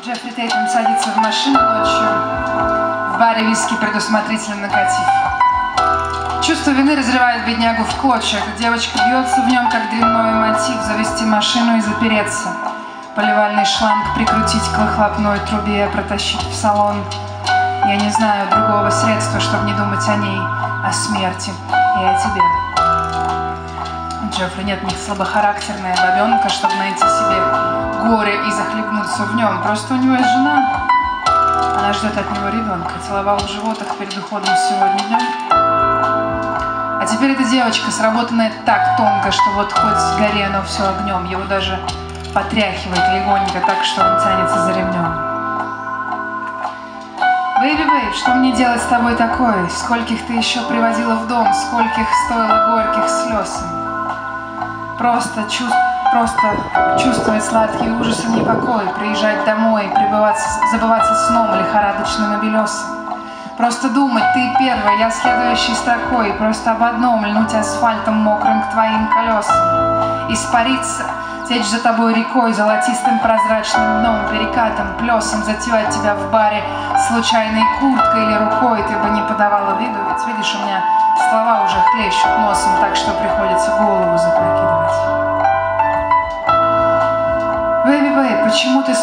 Джеффри Тейтом садится в машину ночью. В баре виски предусмотрительно накатив. Чувство вины разрывает беднягу в клочья. Девочка бьется в нем, как дрянной мотив, завести машину и запереться. Поливальный шланг прикрутить к выхлопной трубе, протащить в салон. Я не знаю другого средства, чтобы не думать о ней, о смерти и о тебе. Джеффри нет них слабохарактерная бабенка, чтобы найти себе захлебнуться в нем. Просто у него есть жена. Она ждет от него ребенка. Целовал в животах перед уходом сегодня днем. А теперь эта девочка, сработанная так тонко, что вот хоть горе оно все огнем. Его даже потряхивает легонько так, что он тянется за ремнем. Бэйби, бэйб, что мне делать с тобой такое? Скольких ты еще приводила в дом, скольких стоило горьких слез? Просто, чувств, просто чувствовать сладкий ужас и непокой, приезжать домой, пребываться, забываться сном лихорадочным и белесым. Просто думать, ты первая, я следующей строкой, просто об одном льнуть асфальтом мокрым к твоим колесам. Испариться, течь за тобой рекой, золотистым прозрачным дном, перекатом, плесом, затевать тебя в баре случайной курткой или рукой,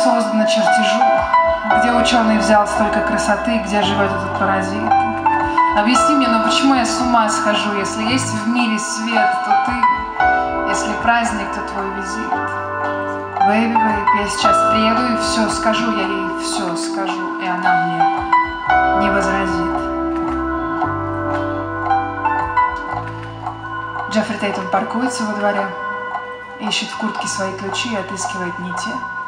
создана чертежу? Где ученый взял столько красоты, где живет этот паразит? Объясни мне, ну почему я с ума схожу? Если есть в мире свет, то ты, если праздник, то твой визит. Baby, babe, я сейчас приеду и все скажу, я ей все скажу, и она мне не возразит. Джеффри Тейтум паркуется во дворе, ищет в куртке свои ключи и отыскивает не те.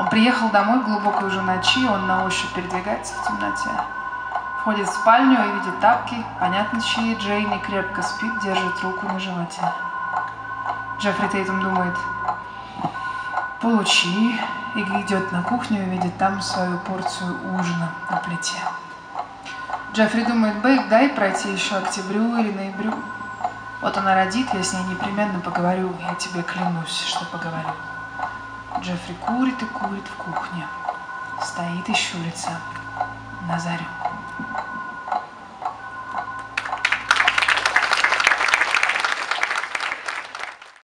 Он приехал домой глубокой уже ночи, он на ощупь передвигается в темноте. Входит в спальню и видит тапки, понятно чьи, Джейми крепко спит, держит руку на животе. Джеффри Тейтон думает, получи, и идет на кухню и видит там свою порцию ужина на плите. Джеффри думает, Бейк, дай пройти еще октябрю или ноябрю. Вот она родит, я с ней непременно поговорю, я тебе клянусь, что поговорю. Джеффри курит и курит в кухне. Стоит и щурится на зарю.